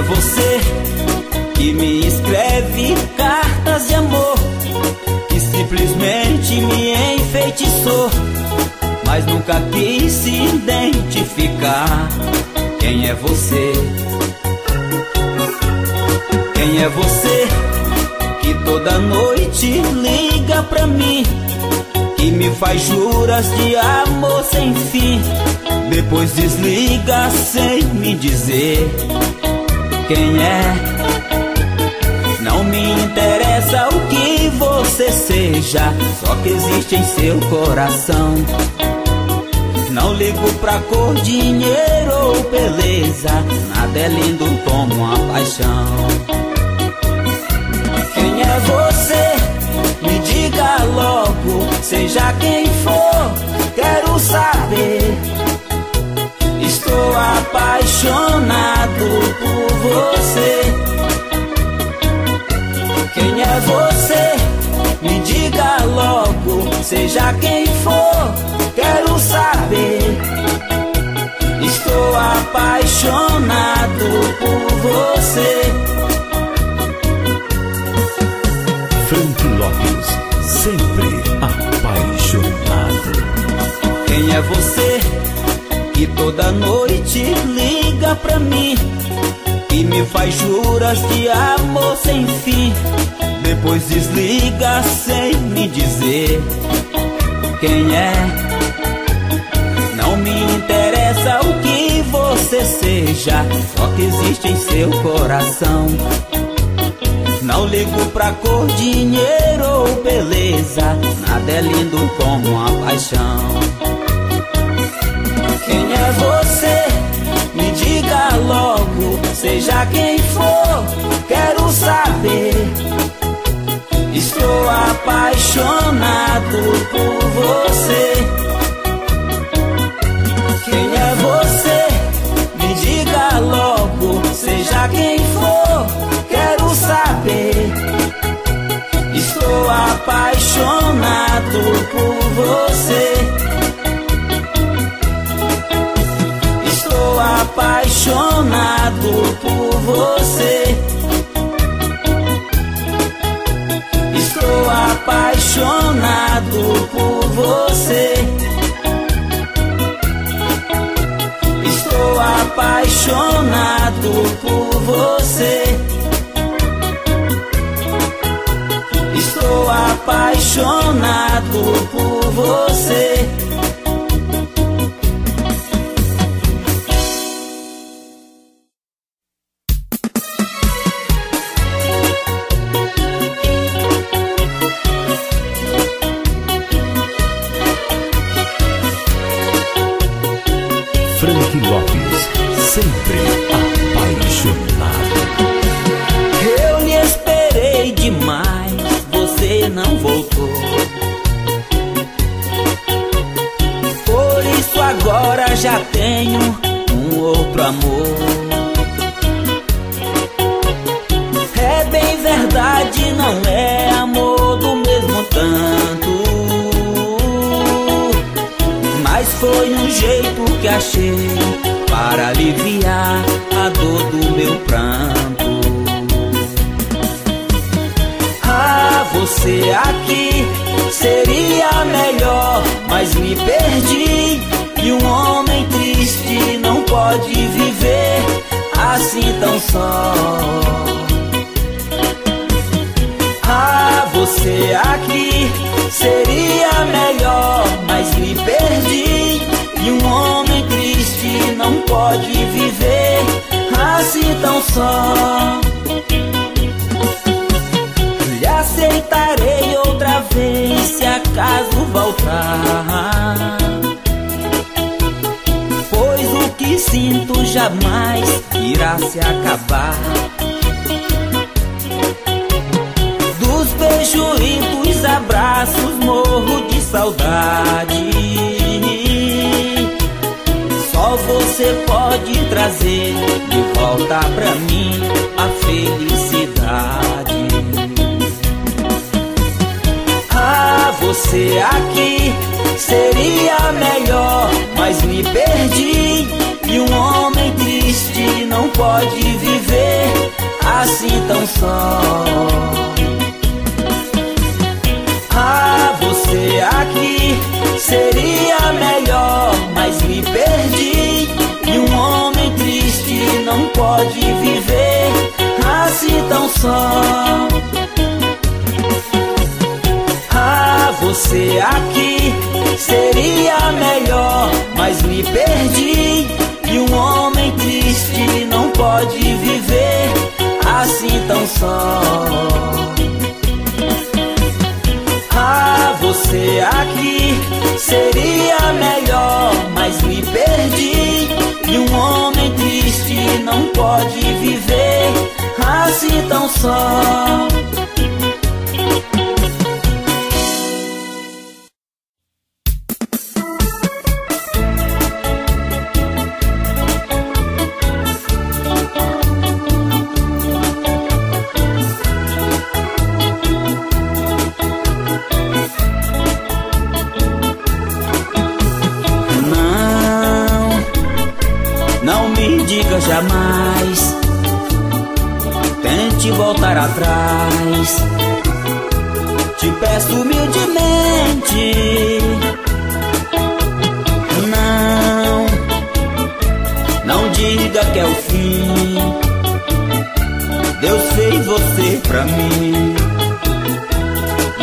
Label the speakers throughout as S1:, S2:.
S1: é você que me escreve cartas de amor que simplesmente me enfeitiçou, mas nunca quis se identificar. Quem é você? Quem é você que toda noite liga pra mim? Que me faz juras de amor sem fim. Depois desliga sem me dizer quem é. Não me interessa o que você seja, só que existe em seu coração. Não ligo pra cor, dinheiro ou beleza, nada é lindo como a paixão. Quem é você? Me diga logo, seja quem for, quero saber. Estou apaixonado por você. Quem é você? Me diga logo, seja quem for, quero saber. Estou apaixonado por você.
S2: Frank Lopes, sempre apaixonado.
S1: Quem é você toda noite liga pra mim e me faz juras de amor sem fim? Depois desliga sem me dizer quem é. Não me interessa o que você seja, só que existe em seu coração. Não ligo pra cor, dinheiro ou beleza, nada é lindo como a paixão. Quem é você? Me diga logo, seja quem for, quero saber. Estou apaixonado por você. Quem é você? Me diga logo, seja quem for, quero saber. Estou apaixonado por você. Apaixonado por você. Estou apaixonado por você. Estou apaixonado por você. Estou apaixonado por você. Saudade. Só você pode trazer de volta pra mim a felicidade. Ah, você aqui seria melhor, mas me perdi. E um homem triste não pode viver assim tão só. Pode viver assim tão só. Ah, você aqui seria melhor, mas me perdi. E um homem triste não pode viver assim tão só. Ah, você aqui não pode viver assim tão só. Jamais. Tente voltar atrás. Te peço humildemente. Não, não diga que é o fim. Deus fez você pra mim.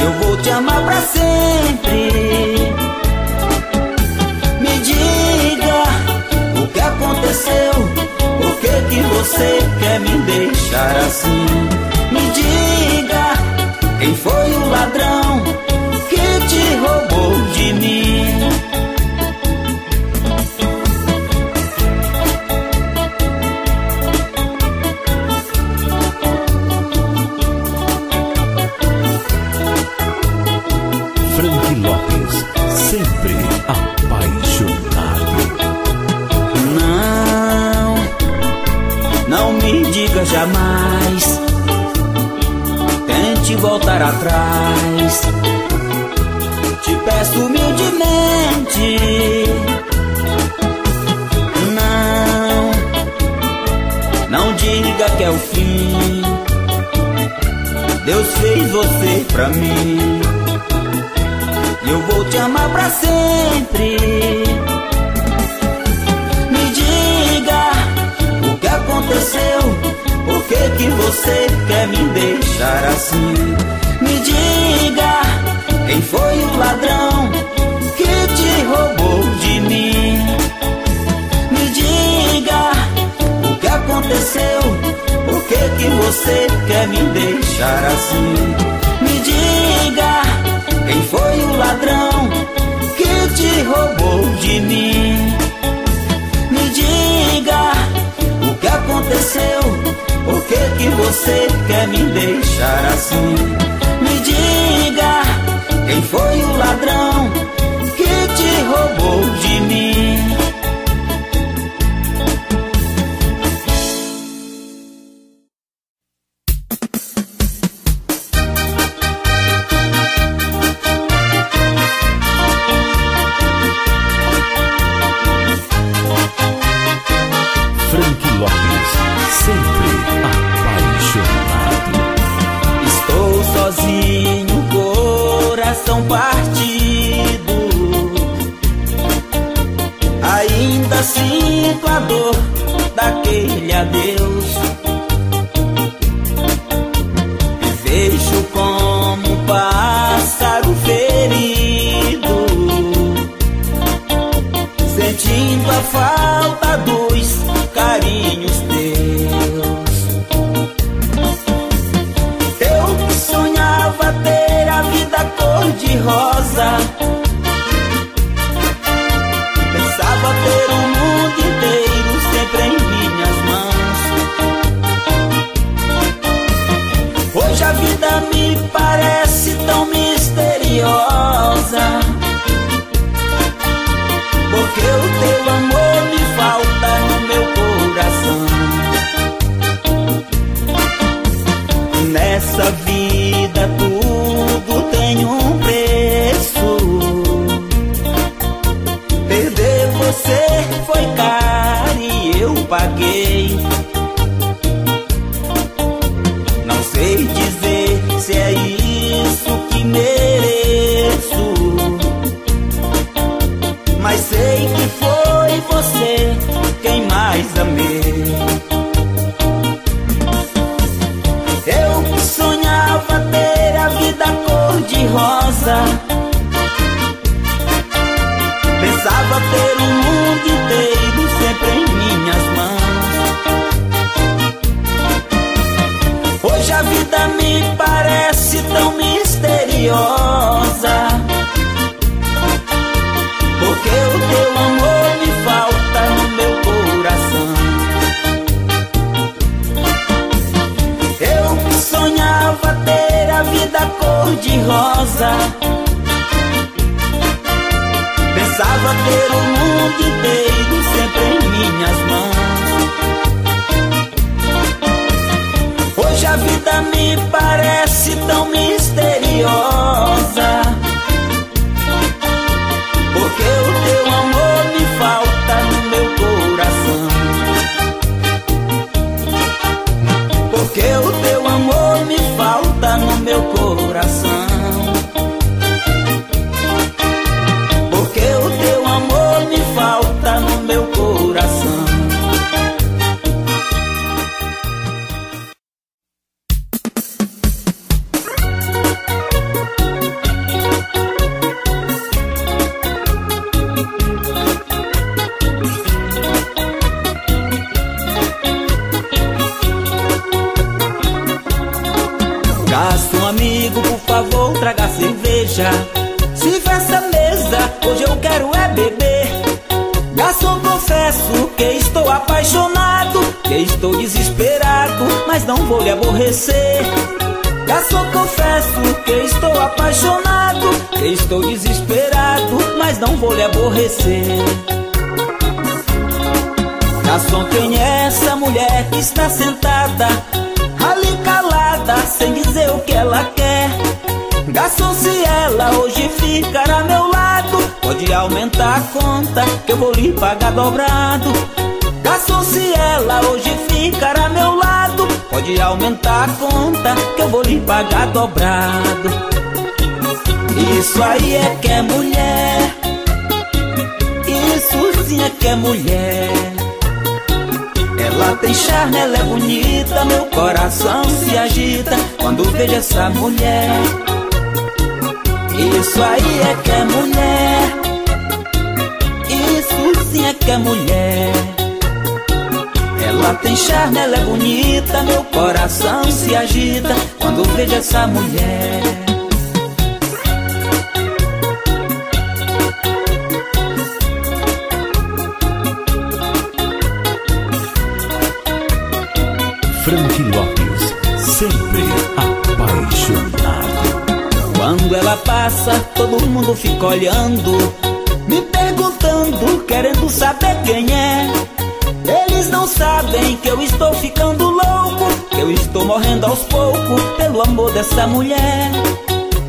S1: Eu vou te amar pra sempre. Aconteceu por que, que você quer me deixar assim? Me diga quem foi o ladrão que te roubou de mim. Diga jamais. Tente voltar atrás. Te peço humildemente. Não, não diga que é o fim. Deus fez você pra mim. Eu vou te amar pra sempre. Me diga o que aconteceu que, que você quer me deixar assim? Me diga quem foi o ladrão que te roubou de mim. Me diga o que aconteceu. Por que, que você quer me deixar assim? Me diga quem foi o ladrão que te roubou de mim. Aconteceu por que, que você quer me deixar assim? Me diga quem foi o ladrão que te roubou de mim. paguei tão misteriosa. Porque o teu amor me falta no meu coração. Eu que sonhava ter a vida cor de rosa. Pensava ter o mundo inteiro sempre em minhas dobrado. Garçom, se ela hoje ficar a meu lado. Pode aumentar a conta que eu vou lhe pagar dobrado. Isso aí é que é mulher. Isso sim é que é mulher. Ela tem charme, ela é bonita, meu coração se agita quando vejo essa mulher. Isso aí é que é mulher que é mulher. Ela tem charme, ela é bonita Meu coração se agita Quando vejo essa mulher.
S2: Frank Lopes, sempre apaixonado.
S1: Quando ela passa, todo mundo fica olhando, querendo saber quem é. Eles não sabem que eu estou ficando louco, que eu estou morrendo aos poucos pelo amor dessa mulher.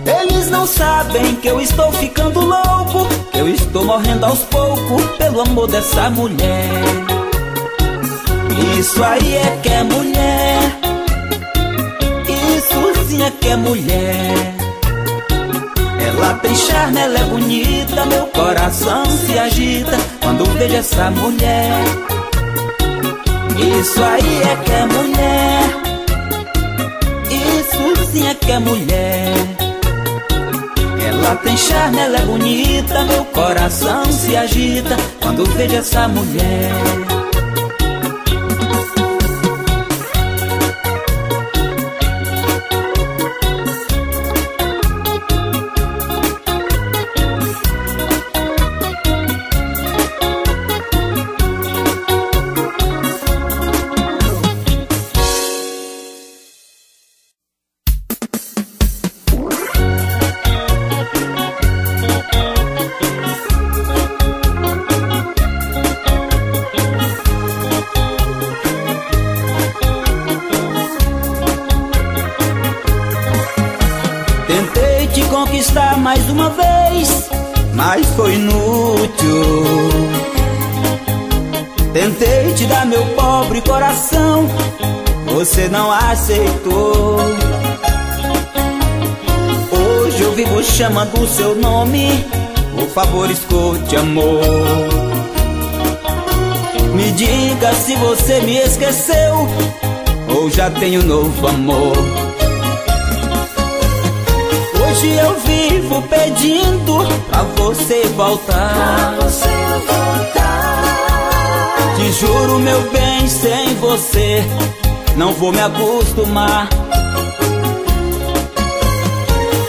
S1: Eles não sabem que eu estou ficando louco, que eu estou morrendo aos poucos pelo amor dessa mulher. Isso aí é que é mulher. Isso sim é que é mulher. Ela tem charme, ela é bonita, meu coração se agita quando vejo essa mulher. Isso aí é que é mulher. Isso sim é que é mulher. Ela tem charme, ela é bonita, meu coração se agita quando vejo essa mulher. Você não aceitou. Hoje eu vivo chamando o seu nome, por favor escute amor. Me diga se você me esqueceu, ou já tem um novo amor. Hoje eu vivo pedindo pra você voltar. Pra você voltar. Te juro, meu bem, sem você não vou me acostumar.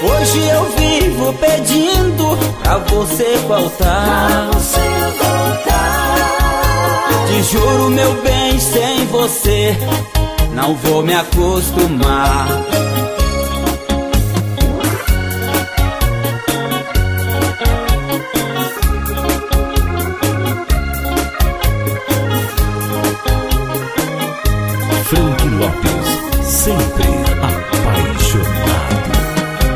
S1: Hoje eu vivo pedindo pra você voltar. Pra você voltar. Te juro, meu bem, sem você não vou me acostumar.
S2: Sempre apaixonado.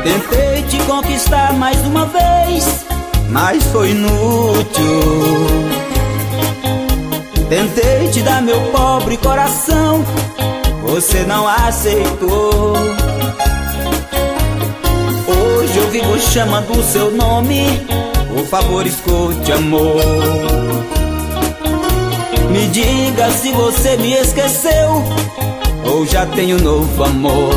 S1: Tentei te conquistar mais uma vez, mas foi inútil. Tentei te dar meu pobre coração, você não aceitou. Hoje eu vivo chamando o seu nome, por favor escute amor. Me diga se você me esqueceu ou já tenho novo amor.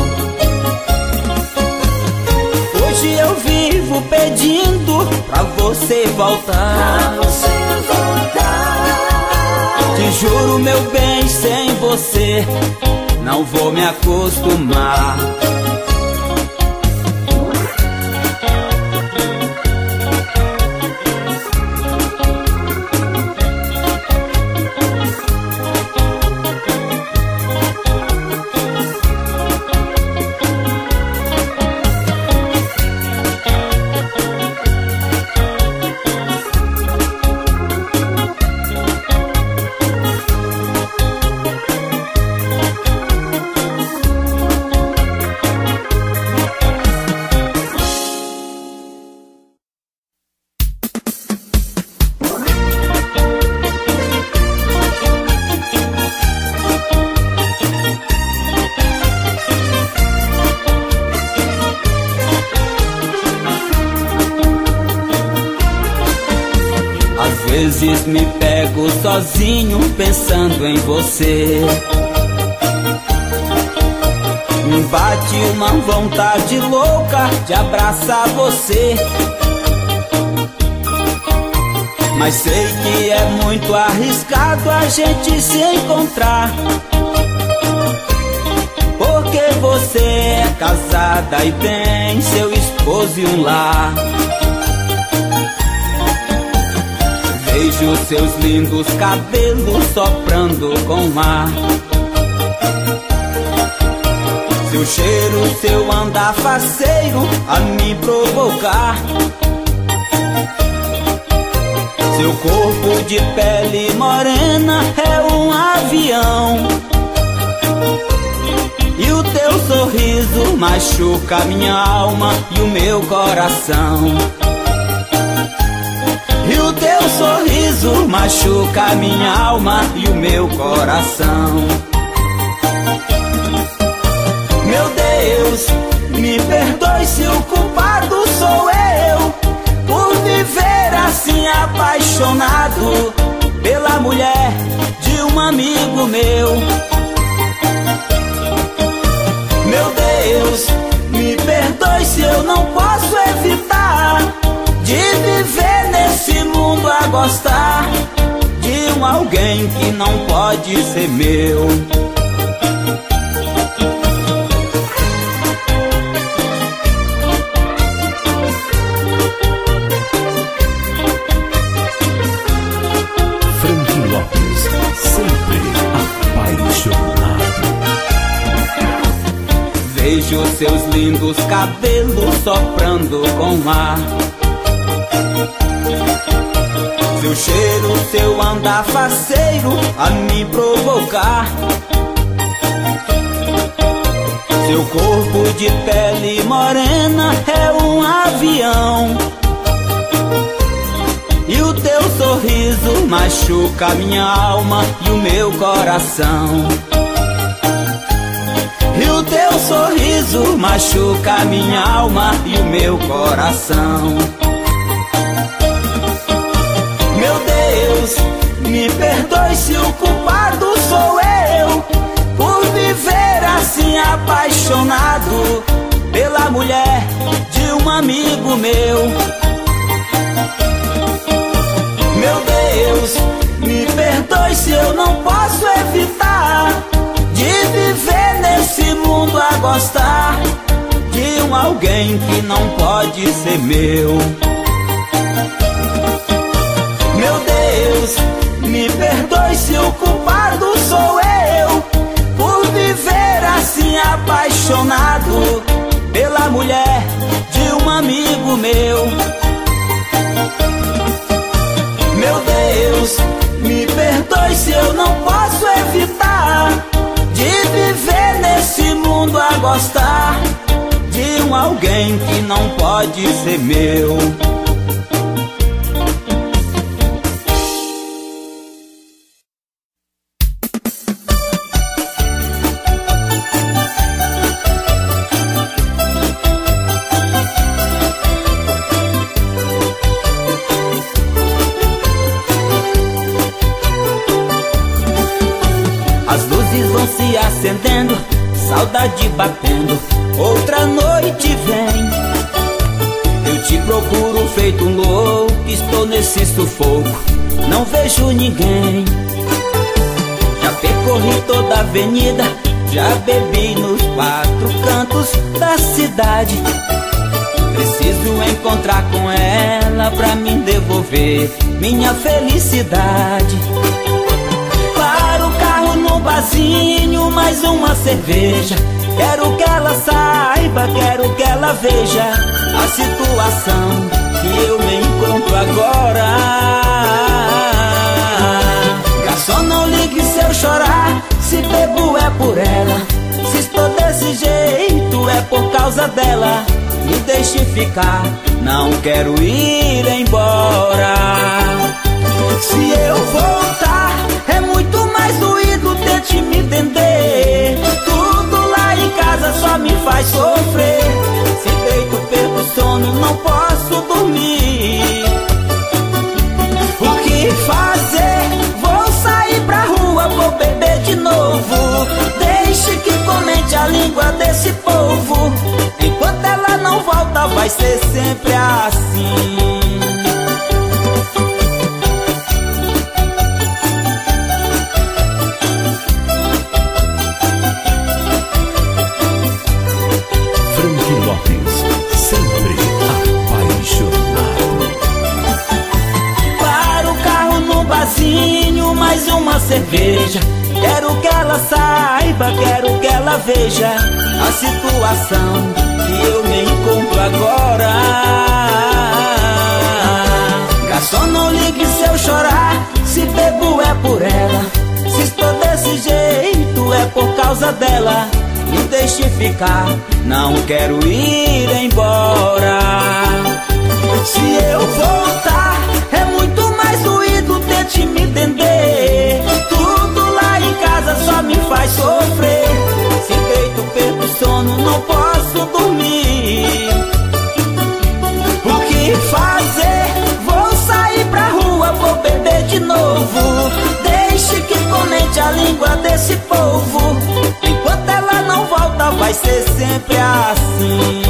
S1: Hoje eu vivo pedindo pra você voltar. Pra você voltar. Te juro, meu bem, sem você não vou me acostumar. Sozinho pensando em você. Me bate uma vontade louca de abraçar você. Mas sei que é muito arriscado a gente se encontrar. Porque você é casada e tem seu esposo e um lar. Vejo seus lindos cabelos soprando com ar. Seu cheiro, seu andar faceiro a me provocar. Seu corpo de pele morena é um avião. E o teu sorriso machuca minha alma e o meu coração. E o teu sorriso machuca minha alma e o meu coração. Meu Deus, me perdoe se o culpado sou eu por viver assim apaixonado pela mulher de um amigo meu. Meu Deus, me perdoe se eu não posso evitar de viver mundo a gostar de um alguém que não pode ser meu.
S2: Frank Lopes, sempre apaixonado.
S1: Vejo seus lindos cabelos soprando com ar. Seu cheiro, seu andar faceiro a me provocar. Seu corpo de pele morena é um avião. E o teu sorriso machuca minha alma e o meu coração. E o teu sorriso machuca minha alma e o meu coração. Deus, me perdoe se o culpado sou eu por viver assim apaixonado pela mulher de um amigo meu. Meu Deus, me perdoe se eu não posso evitar de viver nesse mundo a gostar de um alguém que não pode ser meu. Perdoe se o culpado sou eu por viver assim apaixonado pela mulher de um amigo meu. Meu Deus, me perdoe se eu não posso evitar de viver nesse mundo gostar de um alguém que não pode ser meu. Saudade batendo, outra noite vem. Eu te procuro feito um louco, estou nesse sufoco, não vejo ninguém. Já percorri toda a avenida, já bebi nos quatro cantos da cidade. Preciso encontrar com ela pra me devolver minha felicidade barzinho, mais uma cerveja. Quero que ela saiba, quero que ela veja A situação que eu me encontro agora. Garçom, não ligue se eu chorar Se bebo é por ela. Se estou desse jeito é por causa dela. Me deixe ficar, não quero ir embora. Se eu voltar é muito mais doído tente me entender. Tudo lá em casa só me faz sofrer. Se deito, perco sono, não posso dormir. O que fazer? Vou sair pra rua, vou beber de novo. Deixe que comente a língua desse povo. Enquanto ela não volta vai ser sempre assim mais uma cerveja. Quero que ela saiba, quero que ela veja A situação que eu me encontro agora. Garçom, não ligue se eu chorar. Se bebo é por ela. Se estou desse jeito é por causa dela. Me deixe ficar, não quero ir embora. Se vai ser sempre assim.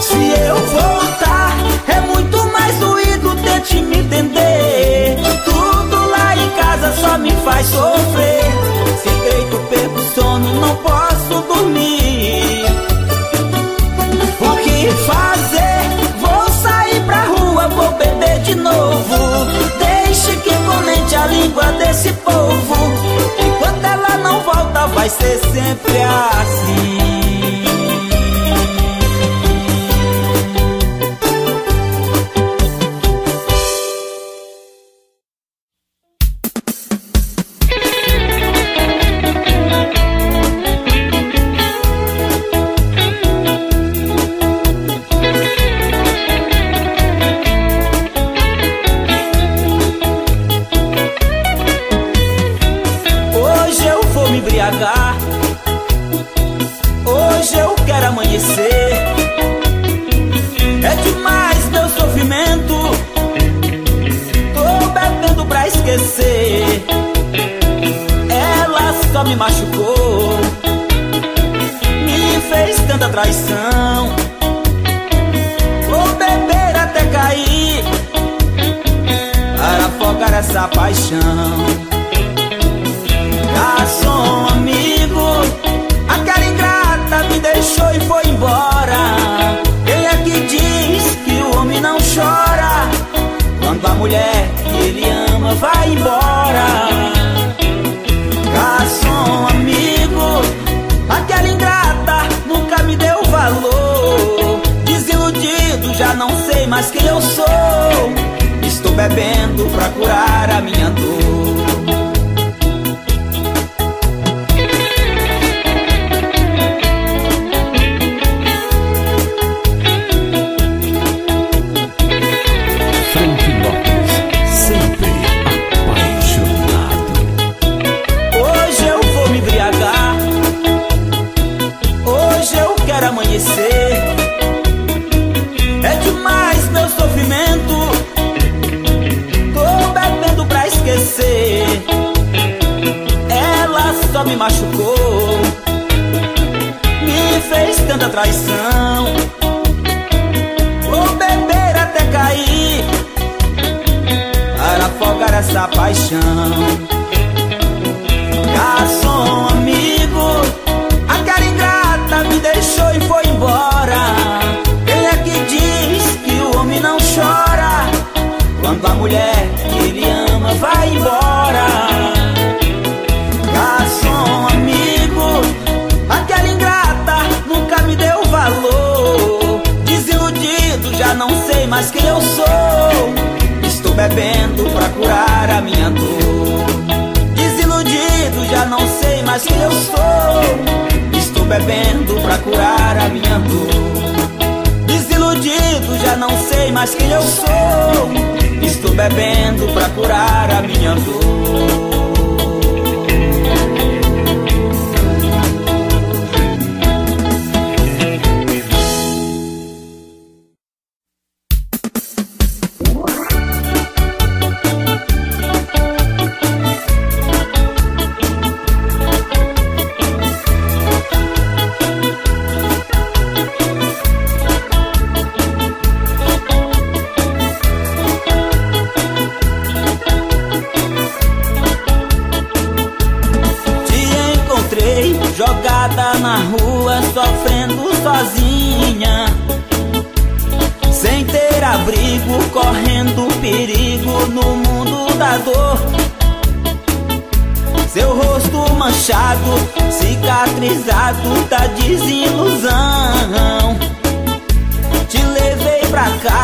S1: Se eu voltar é muito mais doído, tente me entender. Tudo lá em casa só me faz sofrer. Se deito, perco sono, não posso dormir. O que fazer? Vou sair pra rua, vou beber de novo. Deixe que comente a língua desse povo vai ser sempre assim Ela só me machucou, me fez tanta traição. Vou beber até cair para afogar essa paixão. Garçom, ah, amigo, aquela ingrata me deixou e foi embora. Quem é que diz que o homem não chora quando a mulher que ele ama? vai embora. Garçom, amigo, aquela ingrata nunca me deu valor. Desiludido, já não sei mais quem eu sou. Estou bebendo pra curar a minha dor. Só me machucou, me fez tanta traição. Vou beber até cair para afogar essa paixão. Garçom amigo, aquela ingrata me deixou e foi embora. Quem é que diz que o homem não chora quando a mulher mais quem eu sou. Estou bebendo pra curar a minha dor. Desiludido, já não sei mais quem eu sou. Estou bebendo pra curar a minha dor.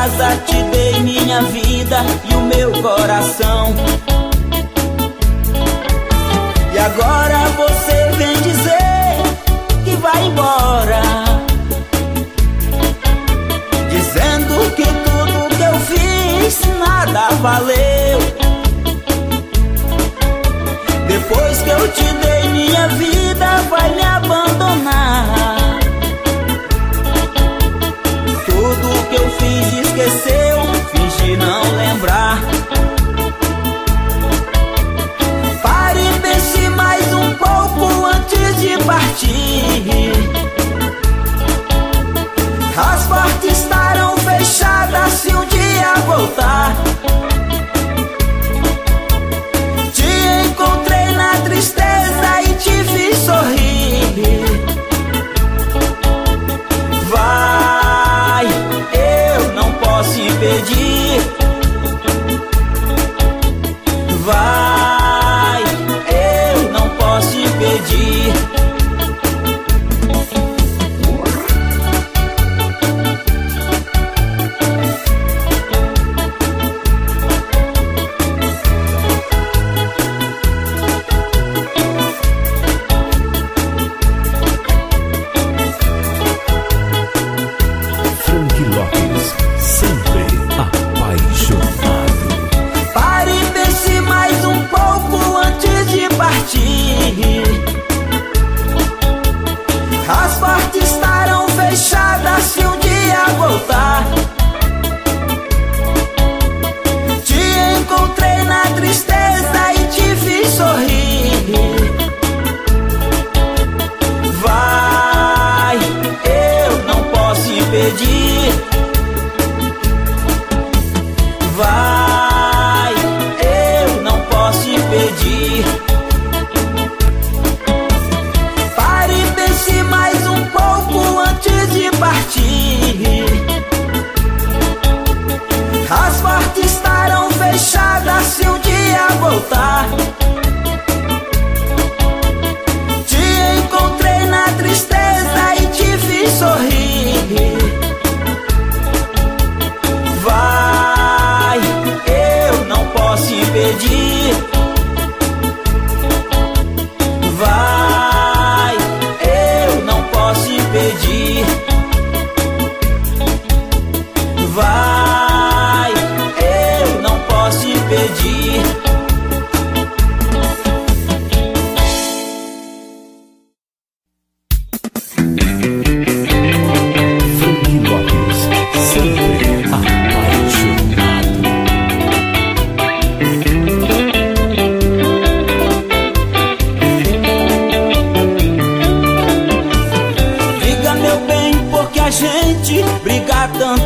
S1: Casa, te dei minha vida e o meu coração. E agora você vem dizer que vai embora Dizendo que tudo que eu fiz nada valeu Depois que eu te dei minha vida vai me abandonar Tudo que eu fiz esqueceu, fingi não lembrar Pare e pense mais um pouco antes de partir. As portas estarão fechadas se um dia voltar.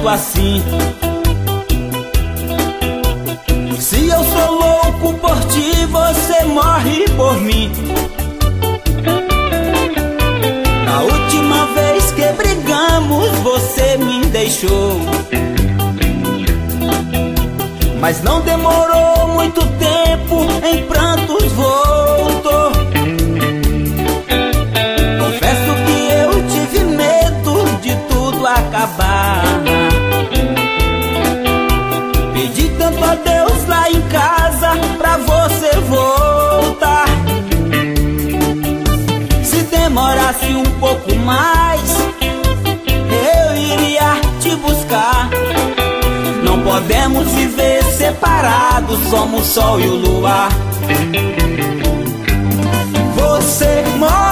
S1: assim. Se eu sou louco por ti, você morre por mim. Na última vez que brigamos, você me deixou. Mas não demorou muito tempo, em prantos voltou. gostasse um pouco mais, eu iria te buscar. Não podemos viver separados, somos o sol e o luar. Você mora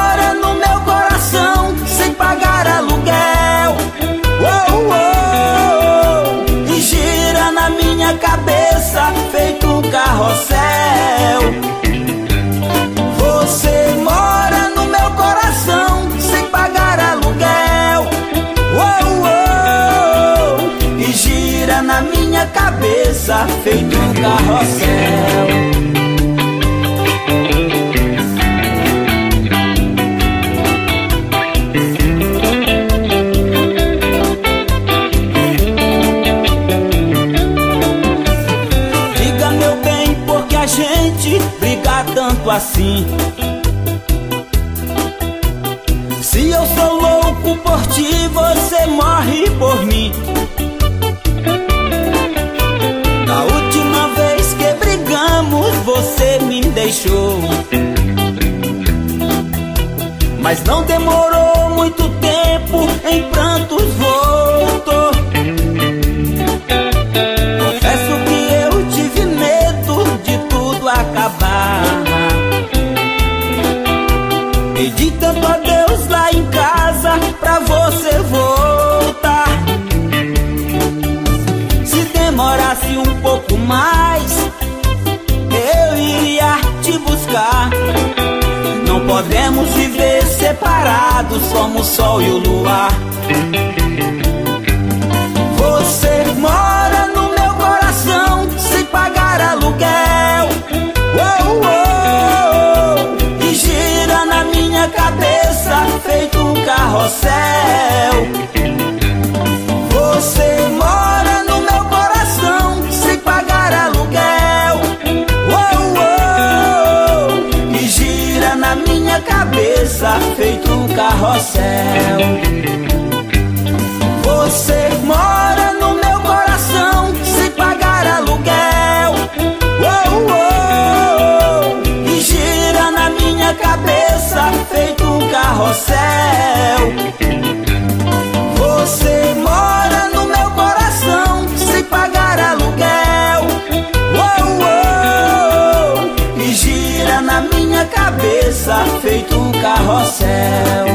S1: cabeça feito um carrossel. Você mora no meu coração sem pagar aluguel. Oh, oh, e gira na minha cabeça feito um carrossel. Você mora no meu coração sem pagar aluguel. Oh, oh, oh, e gira na minha cabeça feito um carrossel.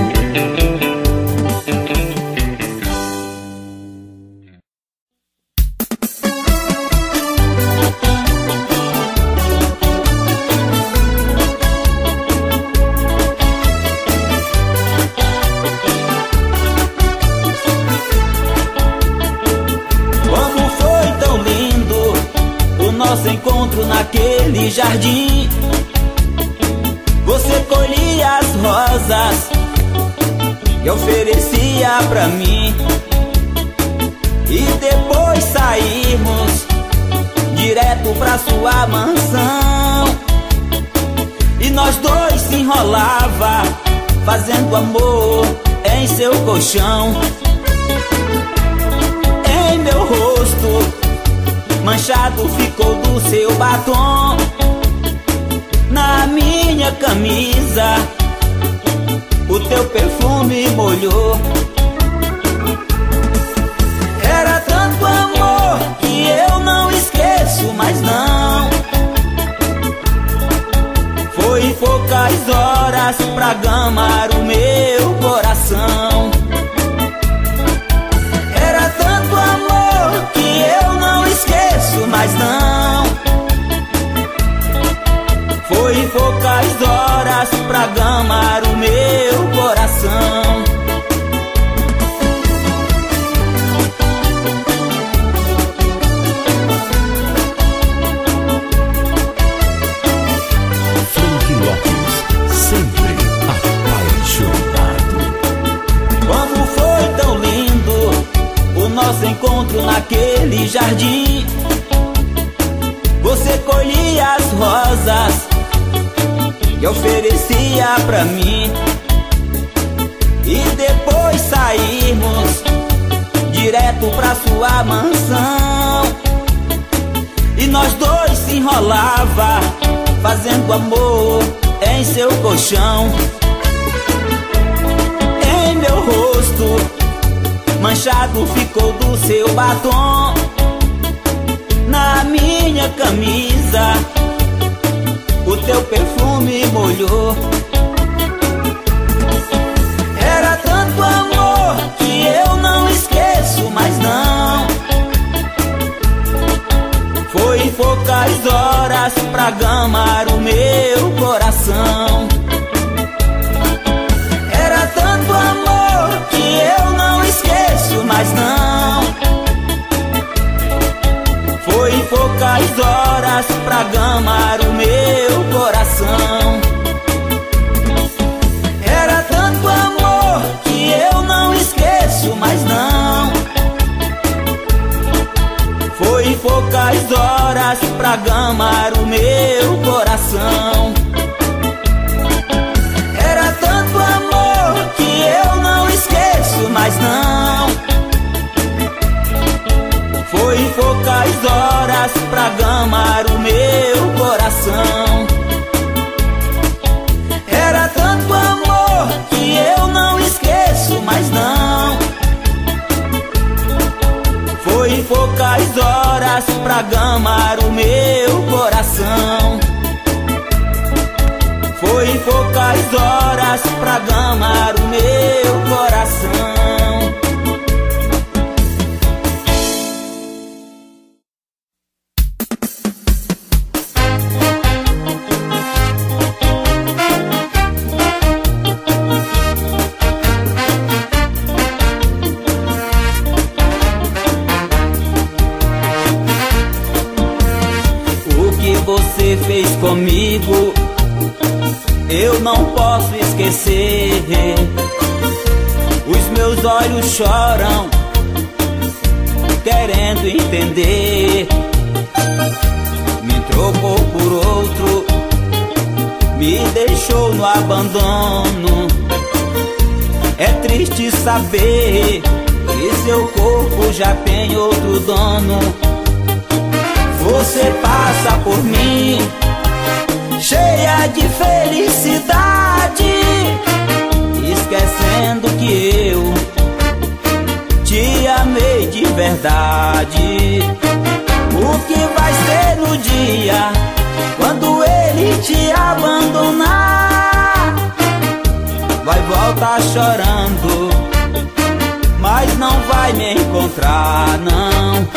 S1: Pra gamar o meu coração. Era tanto amor que eu não esqueço mais não. Foi poucas horas pra gamar o meu coração. Coração. Era tanto amor que eu não esqueço mais não. Foi poucas horas pra gamar o meu coração. Foi poucas horas pra gamar o meu coração. Deixou no abandono. É triste saber que seu corpo já tem outro dono. Você passa por mim cheia de felicidade, esquecendo que eu te amei de verdade. O que vai ser no dia quando ele te abandonar? Vai voltar chorando, mas não vai me encontrar, não.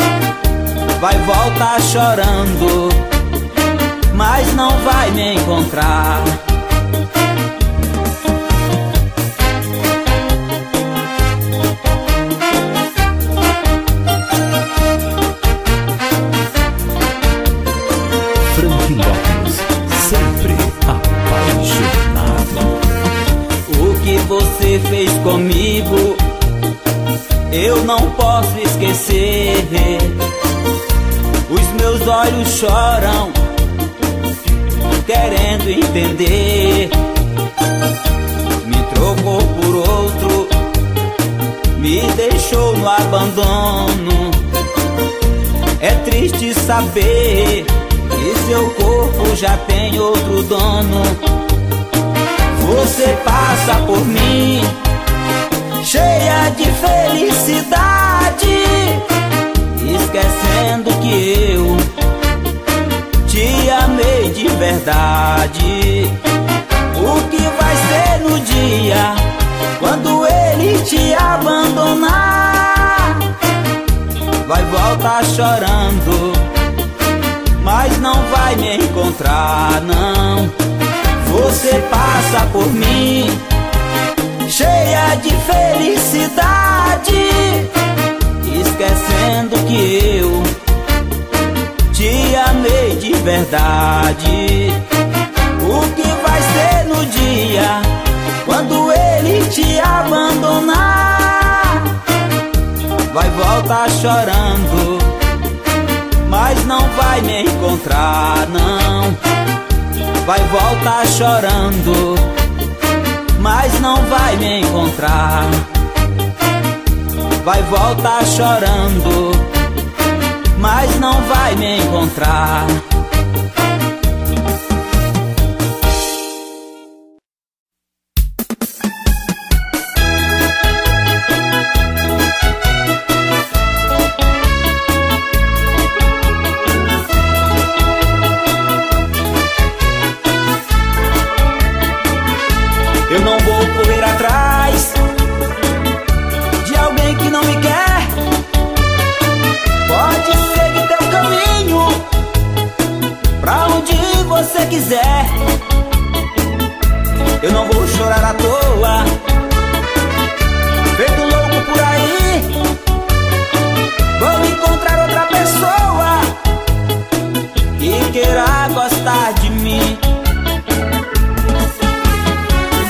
S1: Vai voltar chorando mas não vai me encontrar. Você fez comigo, eu não posso esquecer. Os meus olhos choram querendo entender. Me trocou por outro, me deixou no abandono. É triste saber que seu corpo já tem outro dono. Você passa por mim, cheia de felicidade, esquecendo que eu te amei de verdade. O que vai ser no dia quando ele te abandonar? Vai voltar chorando, mas não vai me encontrar, não. Você passa por mim, cheia de felicidade, esquecendo que eu te amei de verdade. O que vai ser no dia quando ele te abandonar? Vai voltar chorando, mas não vai me encontrar, não. vai voltar chorando, mas não vai me encontrar. Vai voltar chorando, mas não vai me encontrar. quiser. Eu não vou chorar à toa. Feito louco por aí, vou encontrar outra pessoa que queira gostar de mim.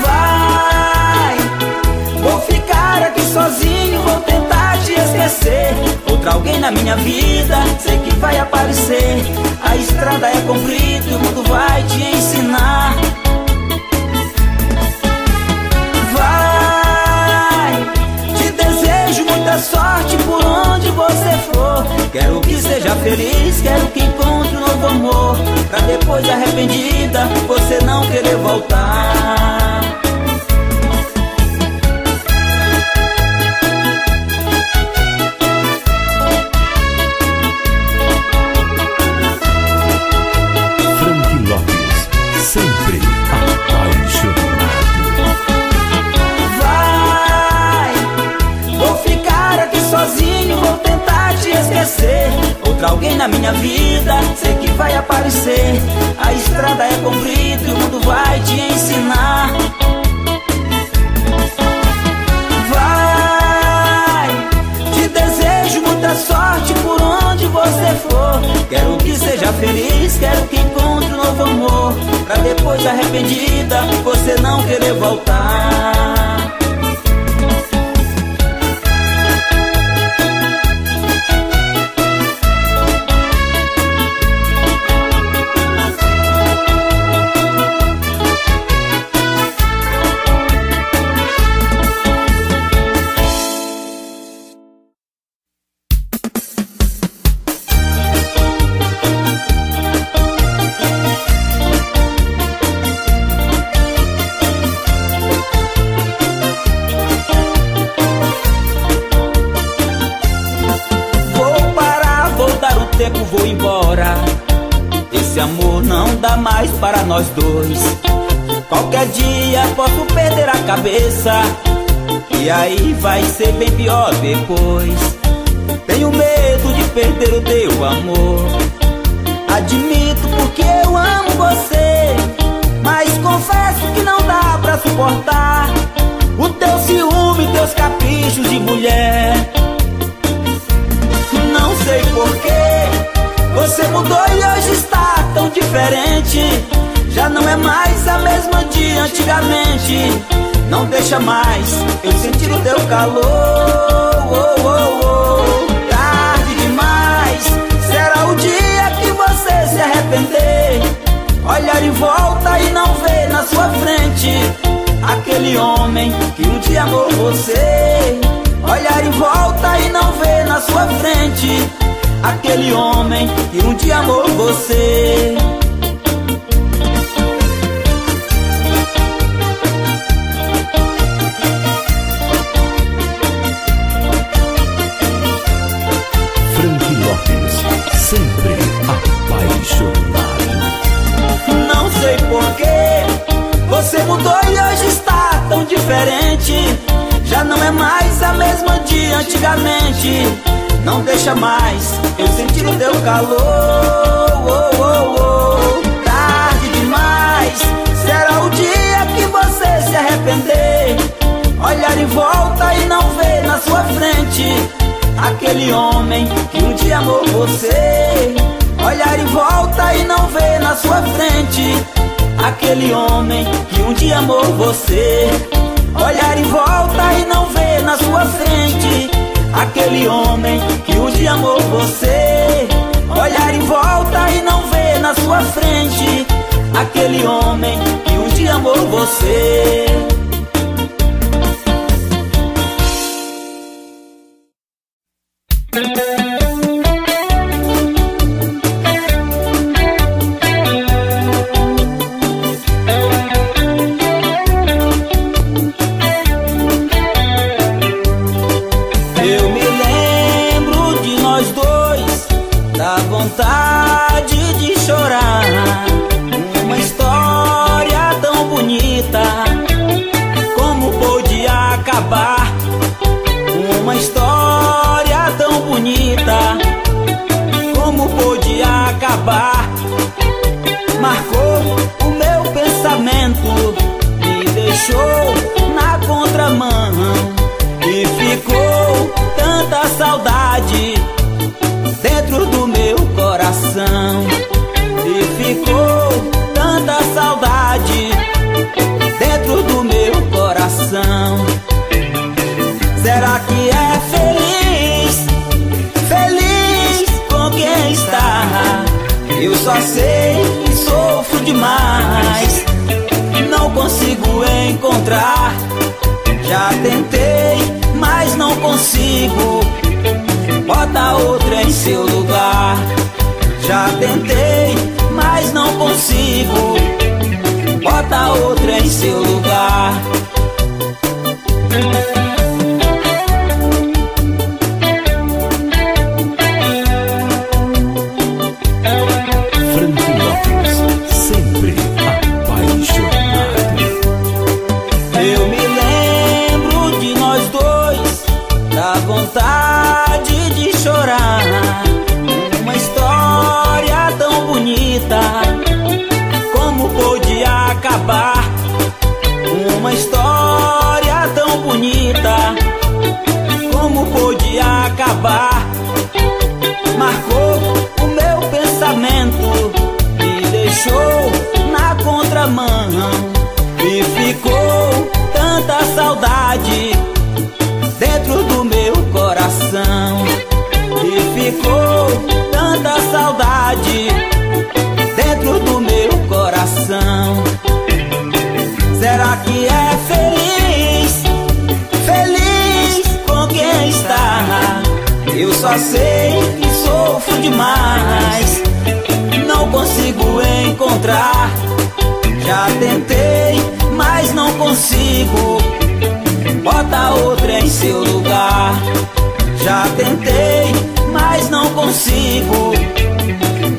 S1: Vai, vou ficar aqui sozinho, vou tentar te esquecer encontrar alguém na minha vida, sei que vai aparecer. A estrada é comprida e o mundo vai te ensinar. Vai, te desejo muita sorte por onde você for. Quero que seja feliz, quero que encontre um novo amor. Pra depois arrependida, você não querer voltar. esquecer Outra alguém na minha vida Sei que vai aparecer. A estrada é comprida e o mundo vai te ensinar. Vai Te desejo muita sorte por onde você for. Quero que seja feliz Quero que encontre um novo amor. Pra depois arrependida Você não querer voltar. amor você. Olhar em volta e não ver na sua frente Aquele homem que um dia amou você.
S2: Frank Lopes, sempre apaixonado.
S1: Não sei porquê, você mudou e hoje diferente. Já não é mais a mesma de antigamente. Não deixa mais eu sentir o teu calor. Oh, oh, oh. Tarde demais será o dia que você se arrepender. Olhar em volta e não ver na sua frente aquele homem que um dia amou você. Olhar em volta e não ver na sua frente Aquele homem que um dia amou você. Olhar em volta e não ver na sua frente. Aquele homem que um dia amou você. Olhar em volta e não ver na sua frente. Aquele homem que um dia amou você. Eu só sei que sofro demais. Não consigo encontrar. Já tentei, mas não consigo. Bota outra em seu lugar. Já tentei, mas não consigo. Bota outra em seu lugar. Deixou na contramão. E ficou tanta saudade dentro do meu coração. E ficou tanta saudade dentro do meu coração. Será que é feliz? Feliz com quem está? Eu só sei que sofro demais. Consigo encontrar. Já tentei, mas não consigo. Bota outra em seu lugar. Já tentei, mas não consigo.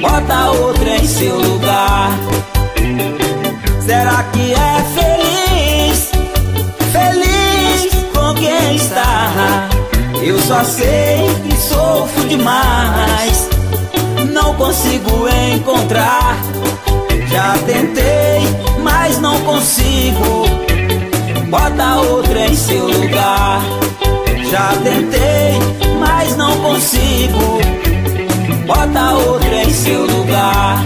S1: Bota outra em seu lugar. Será que é feliz? Feliz com quem está? Eu só sei que sofro demais. Não consigo encontrar. Já tentei, mas não consigo. Bota outra em seu lugar. Já tentei, mas não consigo. Bota outra em seu lugar.